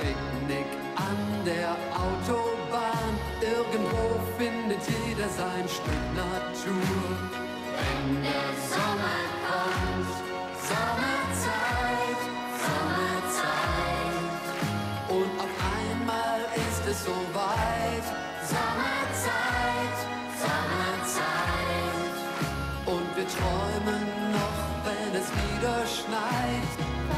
Picknick an der Autobahn, irgendwo findet jeder sein Stück Natur. Wenn der Sommer kommt, Sommerzeit, Sommerzeit. Und auf einmal ist es soweit, Sommerzeit, Sommerzeit. Und wir träumen noch, wenn es wieder schneit.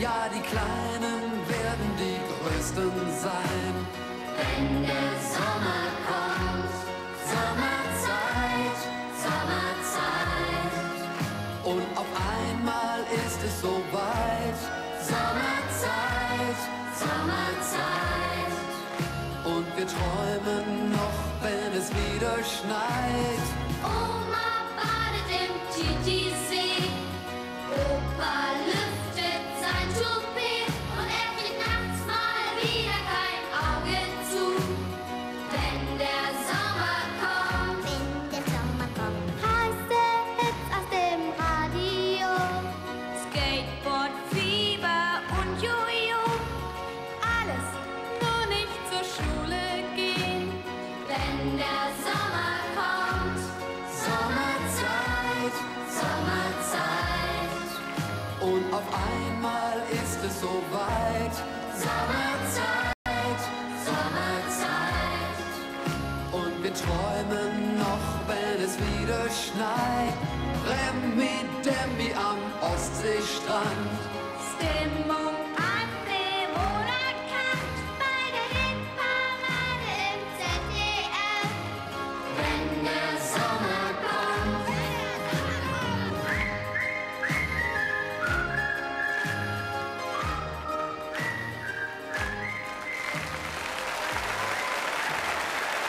Ja, die Kleinen werden die Größten sein. Wenn der Sommer kommt, Sommerzeit, Sommerzeit. Und auf einmal ist es soweit, Sommerzeit, Sommerzeit. Und wir träumen noch, wenn es wieder schneit. Oma badet im Titisee. Und auf einmal ist es soweit. Sommerzeit, Sommerzeit. Und wir träumen noch, wenn es wieder schneit. Remi Demmi am Ostseestrand. Stimmung